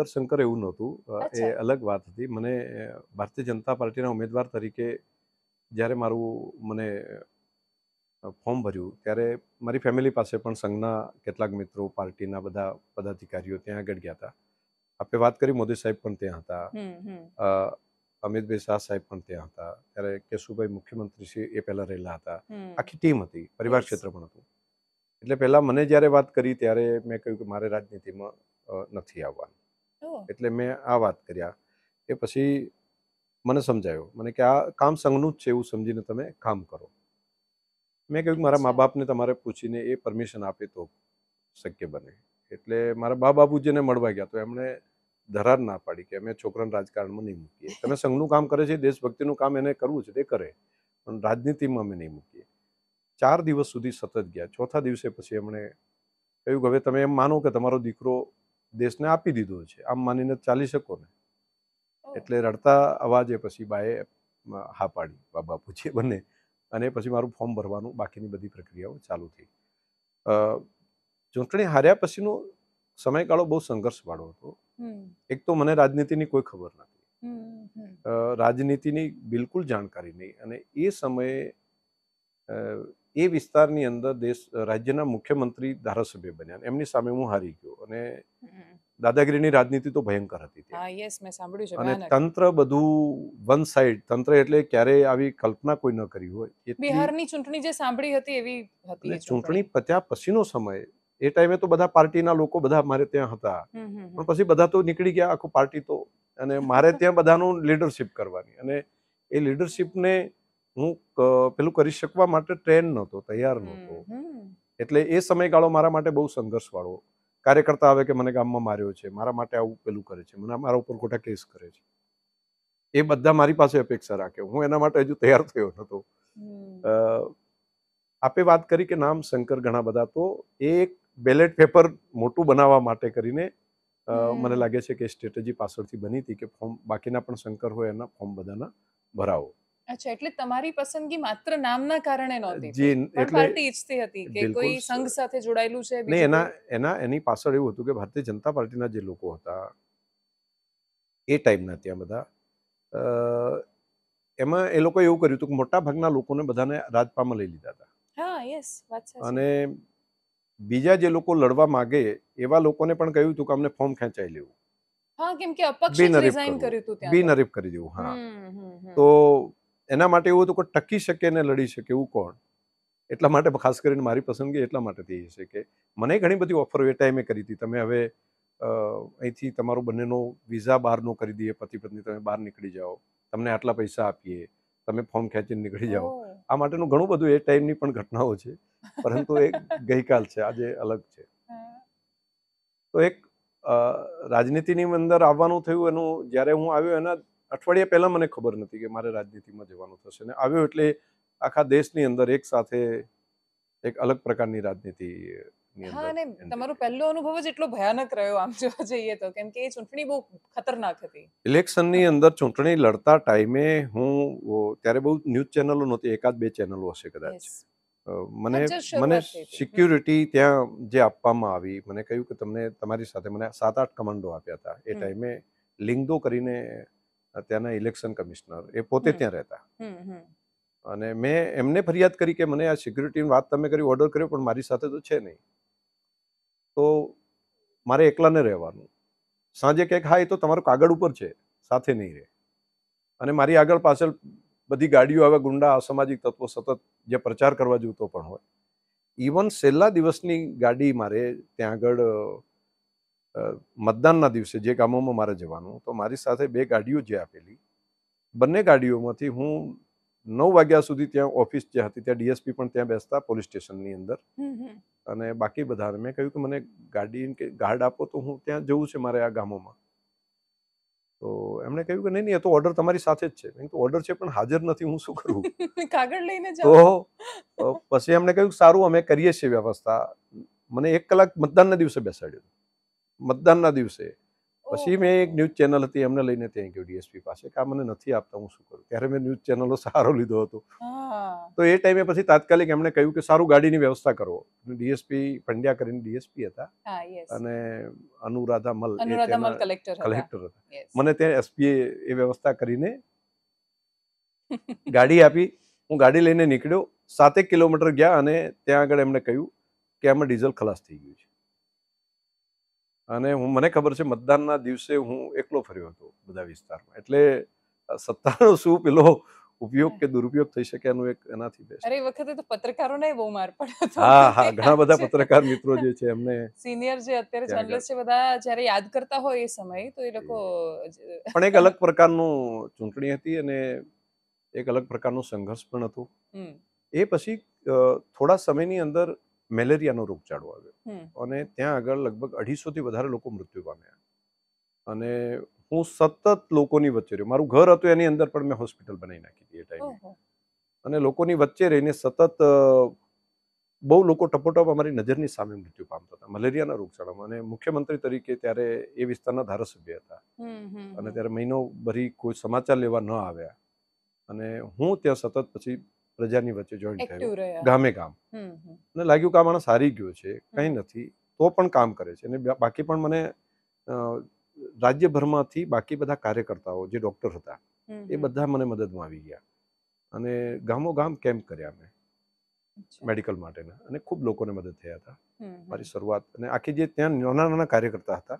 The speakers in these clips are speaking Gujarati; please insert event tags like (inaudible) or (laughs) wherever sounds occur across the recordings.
શંકર એવું નહોતું. એ અલગ વાત હતી. મને ભારતીય જનતા પાર્ટીના ઉમેદવાર તરીકે જ્યારે મારું મને ફોર્મ ભર્યું ત્યારે મારી ફેમિલી પાસે પણ સંઘના કેટલાક મિત્રો પાર્ટીના બધા પદાધિકારીઓ ત્યાં આગળ ગયા હતા. આપણે વાત કરી મોદી સાહેબ પણ ત્યાં હતા. અમિતભાઈ શાહ સાહેબ પણ ત્યાં હતા. ત્યારે કેશુભાઈ મુખ્યમંત્રી શ્રી એ પહેલાં રહેલા હતા. આખી ટીમ હતી. પરિવાર ક્ષેત્ર પણ હતું. એટલે પહેલાં મને જ્યારે વાત કરી ત્યારે મેં કહ્યું કે મારે રાજનીતિમાં નથી આવવાનું. એટલે મેં આ વાત કર્યા એ પછી મને સમજાયું. મને કે આ કામ સંઘનું જ છે એવું સમજીને તમે કામ કરો. મેં કહ્યું કે મારા મા બાપને તમારે પૂછીને એ પરમિશન આપે તો શક્ય બને. એટલે મારા બા બાપુજીને મળવા ગયા તો એમણે ધરાર ના પાડી કે અમે છોકરાને રાજકારણમાં નહીં મૂકીએ. તમે સંઘનું કામ કરે છે દેશભક્તિનું કામ એને કરવું છે તે કરે. પણ રાજનીતિમાં અમે નહીં મૂકીએ. ચાર દિવસ સુધી સતત ગયા. ચોથા દિવસે પછી એમણે કહ્યું કે હવે તમે એમ માનો કે તમારો દીકરો દેશને આપી દીધો છે. આમ માનીને ચાલી શકો ને? એટલે રડતા અવાજે પછી બાએ હા પાડી. બાબા પૂછીએ બંને અને પછી મારું ફોર્મ ભરવાનું બાકીની બધી પ્રક્રિયાઓ ચાલુ થઈ. ચૂંટણી હાર્યા પછીનો સમયગાળો બહુ સંઘર્ષવાળો હતો. એક તો મને રાજનીતિની કોઈ ખબર નથી. રાજનીતિની બિલકુલ જાણકારી નહીં. અને એ સમયે એ વિસ્તારની અંદર દેશ રાજ્યના મુખ્યમંત્રી ધારાસભ્ય બન્યા એમની સામે હું હારી ગયો અને. દાદાગીરીની રાજનીતિ તો ભયંકર હતી અને તંત્ર બધું વન સાઈડ તંત્ર એટલે ક્યારેય આવી કલ્પના કોઈ ન કરી હોય બિહારની ચૂંટણી જે સાંભળી હતી એવી હતી ચૂંટણી. પત્યા પછીનો સમય. એ ટાઈમે તો બધા પાર્ટીના લોકો બધા મારે ત્યાં હતા. પણ પછી બધા તો નીકળી ગયા આખું પાર્ટી તો. અને મારે (laughs) ત્યાં બધાનું લીડરશિપ કરવાની. અને એ લીડરશિપને હું પેલું કરી શકવા માટે ટ્રેન નહોતો તૈયાર નહોતો. એટલે એ સમયગાળો મારા માટે બહુ સંઘર્ષવાળો. કાર્યકર્તા આવે કે મને ગામમાં માર્યો છે મારા માટે આવું પેલું કરે છે મને મારા ઉપર ખોટા કેસ કરે છે. એ બધા મારી પાસે અપેક્ષા રાખે. હું એના માટે હજુ તૈયાર થયો નહોતો. આપે વાત કરી કે નામ શંકર ઘણા બધા તો એ એક બેલેટ પેપર મોટું બનાવવા માટે કરીને મને લાગે છે કે સ્ટ્રેટેજી પાછળથી બની હતી કે ફોર્મ બાકીના પણ શંકર હોય એના ફોર્મ બધાના ભરાવો. અચ્છા એટલે તમારી પસંદગી માત્ર નામના કારણે નહોતી જી, એટલે પાર્ટી ઈચ્છતી હતી કે કોઈ સંઘ સાથે જોડાયેલું છે નહીં એના એના એની પાછળ એવું હતું કે ભારતીય જનતા પાર્ટીના જે લોકો હતા એ ટાઈમના ત્યાં બધા. એમાં એ લોકોએ એવું કર્યું હતું કે મોટા ભાગના લોકોને બધાને રાજપામાં લઈ લીધા હતા. હા યસ વાત છે અને બીજા જે લોકો લડવા માગે એવા લોકોને પણ કહ્યું હતું કે અમને ફોર્મ ખેંચાઈ લેવું. હા કેમ કે અપક્ષ બિનહરીફ રિઝાઇન કર્યું હતું ત્યાં બિન કરી દેવું હા. તો એના માટે એવું હતું કે ટકી શકે ને લડી શકે એવું કોણ? એટલા માટે ખાસ કરીને મારી પસંદગી એટલા માટે થઈ હશે કે મને ઘણી બધી ઓફર એ ટાઈમે કરી હતી. તમે હવે અ, અહીંથી તમારું બંનેનો વિઝા બહારનો કરી દઈએ પતિ પત્ની તમે બહાર નીકળી જાઓ તમને આટલા પૈસા આપીએ તમે ફોર્મ ખેંચીને નીકળી જાઓ. આ માટેનું ઘણું બધું એ ટાઈમની પણ ઘટનાઓ છે પરંતુ એ ગઈકાલ છે આજે અલગ છે. તો એક અ, રાજનીતિની અંદર આવવાનું થયું એનું જ્યારે હું આવ્યો એના અઠવાડિયા પહેલાં મને ખબર નથી કે મારે રાજનીતિમાં જવાનું થશે ને આવ્યો એટલે આખા દેશની અંદર એક સાથે એક અલગ પ્રકારની રાજનીતિ હા અને તમારો પહેલો અનુભવ જ એટલો ભયાનક રહ્યો આમ જોવા જઈએ તો. કેમ કે એ ચૂંટણી બહુ ખતરનાક હતી. ઇલેક્શનની અંદર ચૂંટણી લડતા ટાઈમે હું ત્યારે બહુ ન્યૂઝ ચેનલો નહોતી એકાદ બે ચેનલો હશે કદાચ. મને મને સિક્યુરિટી ત્યાં જે આપવામાં આવી મને કહ્યું કે તમને તમારી સાથે મને સાત આઠ કમાન્ડો આપ્યા હતા. એ ટાઈમે લિંગદો કરીને ત્યાંના ઇલેક્શન કમિશનર એ પોતે ત્યાં રહેતા. અને મેં એમને ફરિયાદ કરી કે મને આ સિક્યુરિટીની વાત તમે કરી ઓર્ડર કર્યો પણ મારી સાથે તો છે નહીં. તો મારે એકલાને રહેવાનું. સાંજે કંઈક હા એ તો તમારું કાગળ ઉપર છે સાથે નહીં રહે. અને મારી આગળ પાછળ બધી ગાડીઓ આવે ગુંડા અસામાજિક તત્વો સતત જે પ્રચાર કરવા જોતો પણ હોય. ઇવન છેલ્લા દિવસની ગાડી મારે ત્યાં આગળ મતદાનના દિવસે જે ગામોમાં મારે જવાનું તો મારી સાથે બે ગાડીઓ જે આપેલી બંને ગાડીઓમાંથી હું નવ વાગ્યા સુધી ત્યાં ઓફિસ જે હતી ત્યાં ડીએસપી પણ ત્યાં બેસતા પોલીસ સ્ટેશનની અંદર. અને બાકી બધાને મેં કહ્યું કે મને ગાડી કે ગાર્ડ આપો તો હું ત્યાં જવું છે મારે આ ગામોમાં. તો એમણે કહ્યું કે નહીં નહીં એ તો ઓર્ડર તમારી સાથે જ છે. કીધું ઓર્ડર છે પણ હાજર નથી હું શું કરું? (laughs) કાગળ લઈને તો પછી એમણે કહ્યું સારું અમે કરીએ છીએ વ્યવસ્થા. મને એક કલાક મતદાનના દિવસે બેસાડ્યો. મતદાનના દિવસે. પછી મેં એક ન્યૂઝ ચેનલ હતી એમને લઈને ત્યાં ગયો ડીએસપી પાસે કે આ મને નથી આપતા હું શું કરું? ત્યારે મેં ન્યૂઝ ચેનલનો સહારો લીધો હતો. તો એ ટાઈમે પછી તાત્કાલિક એમણે કહ્યું કે સારું ગાડીની વ્યવસ્થા કરો. ડીએસપી પંડ્યા કરીને ડીએસપી હતા. અને અનુરાધા મલ કલેક્ટર હતા. મને ત્યાં એસપીએ એ વ્યવસ્થા કરીને ગાડી આપી. હું ગાડી લઈને નીકળ્યો. સાતેક કિલોમીટર ગયા અને ત્યાં આગળ એમણે કહ્યું કે આમાં ડીઝલ ખલાસ થઈ ગયું છે. અને હું મને ખબર છે મતદાનના દિવસે હું એકલો ફર્યો હતો બધા વિસ્તારમાં. એટલે સત્તાનો શું પેલો ઉપયોગ કે દુરુપયોગ થઈ શકે એનું એક એનાથી બેસ્ટ અરે વખતે તો પત્રકારોને બહુ માર પડ્યો હતો. હા હા ઘણા બધા પત્રકાર મિત્રો જે છે એમને સિનિયર જે અત્યારે જર્નલિસ્ટ છે બધા જ્યારે યાદ કરતા હોય એ સમય તો એ લોકો પણ એક અલગ પ્રકારનું ચૂંટણી હતી અને એક અલગ પ્રકારનો સંઘર્ષ પણ હતો. એ પછી થોડા સમયની અંદર મેલેરિયાનો રોગચાળો આવ્યો. અને ત્યાં આગળ લગભગ અઢીસોથી વધારે લોકો મૃત્યુ પામ્યા. અને હું સતત લોકોની વચ્ચે રહ્યો. મારું ઘર હતું એની અંદર પણ મેં હોસ્પિટલ બનાવી નાખી હતી એ ટાઈમે. અને લોકોની વચ્ચે રહીને સતત બહુ લોકો ટપોટપ અમારી નજરની સામે મૃત્યુ પામતા હતા. મલેરિયાના રોગચાળામાં. અને મુખ્યમંત્રી તરીકે ત્યારે એ વિસ્તારના ધારાસભ્ય હતા. અને ત્યારે મહિનો ભરી કોઈ સમાચાર લેવા ન આવ્યા. અને હું ત્યાં સતત પછી પ્રજાની વચ્ચે જોઈન્ટ એક્ટિવ થયો ગામે ગામ. અને લાગ્યું કે આ માણસ સારી ગયો છે કંઈ નથી તો પણ કામ કરે છે. અને બાકી પણ મને રાજ્યભરમાંથી બાકી બધા કાર્યકર્તાઓ જે ડૉક્ટર હતા એ બધા મને મદદમાં આવી ગયા. અને ગામો ગામ કેમ્પ કર્યા મેં? મેડિકલ માટેના. અને ખૂબ લોકોને મદદ થયા હતા. મારી શરૂઆત અને આખી જે ત્યાં નાના નાના કાર્યકર્તા હતા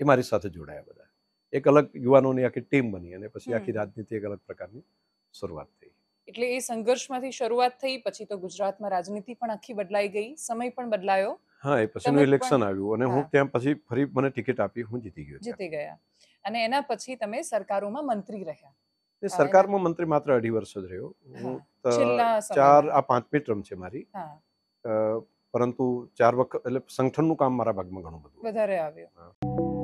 એ મારી સાથે જોડાયા બધા. એક અલગ યુવાનોની આખી ટીમ બની અને પછી આખી રાજનીતિ એક અલગ પ્રકારની શરૂઆત થઈ. એટલે એ સંઘર્ષમાંથી શરૂઆત થઈ પછી તો ગુજરાતમાં રાજનીતિ પણ આખી બદલાઈ ગઈ સમય પણ બદલાયો. હા એ પછીનું ઇલેક્શન આવ્યું અને હું ત્યાં પછી ફરી મને ટિકિટ આપી હું જીતી ગયો જીતી ગયા. અને એના પછી તમે સરકારોમાં મંત્રી રહ્યા. એ સરકારમાં મંત્રી માત્ર અઢી વર્ષ જ રહ્યો. હું. ચાર. આ પાંચમી ટર્મ છે મારી. પરંતુ ચાર વખત એટલે સંગઠનનું કામ મારા ભાગમાં ઘણું બધું વધારે આવ્યો.